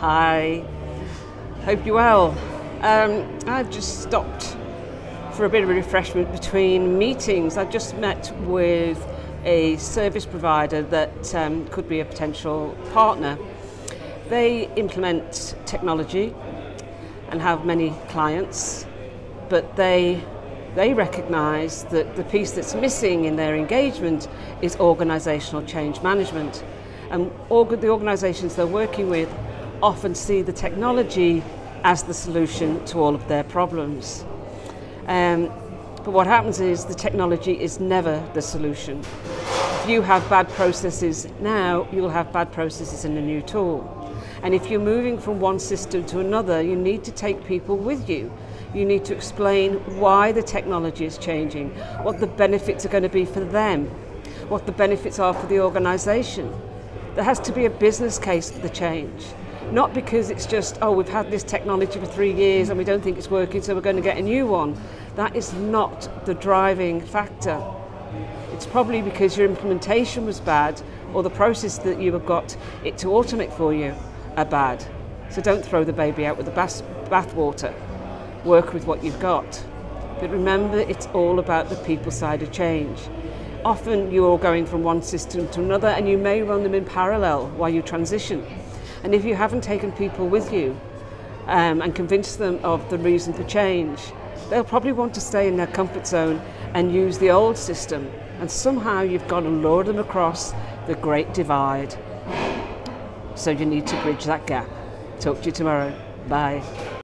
Hi, hope you're well. Um, I've just stopped for a bit of a refreshment between meetings. I've just met with a service provider that um, could be a potential partner. They implement technology and have many clients, but they they recognise that the piece that's missing in their engagement is organisational change management. And all the organisations they're working with often see the technology as the solution to all of their problems. Um, but what happens is the technology is never the solution. If you have bad processes now, you'll have bad processes in a new tool. And if you're moving from one system to another, you need to take people with you. You need to explain why the technology is changing, what the benefits are going to be for them, what the benefits are for the organisation. There has to be a business case for the change. Not because it's just, oh, we've had this technology for three years and we don't think it's working, so we're going to get a new one. That is not the driving factor. It's probably because your implementation was bad or the process that you have got it to automate for you are bad. So don't throw the baby out with the bath bathwater. Work with what you've got. But remember, it's all about the people side of change. Often you're going from one system to another and you may run them in parallel while you transition. And if you haven't taken people with you um, and convinced them of the reason for change, they'll probably want to stay in their comfort zone and use the old system. And somehow you've got to lure them across the great divide. So you need to bridge that gap. Talk to you tomorrow. Bye.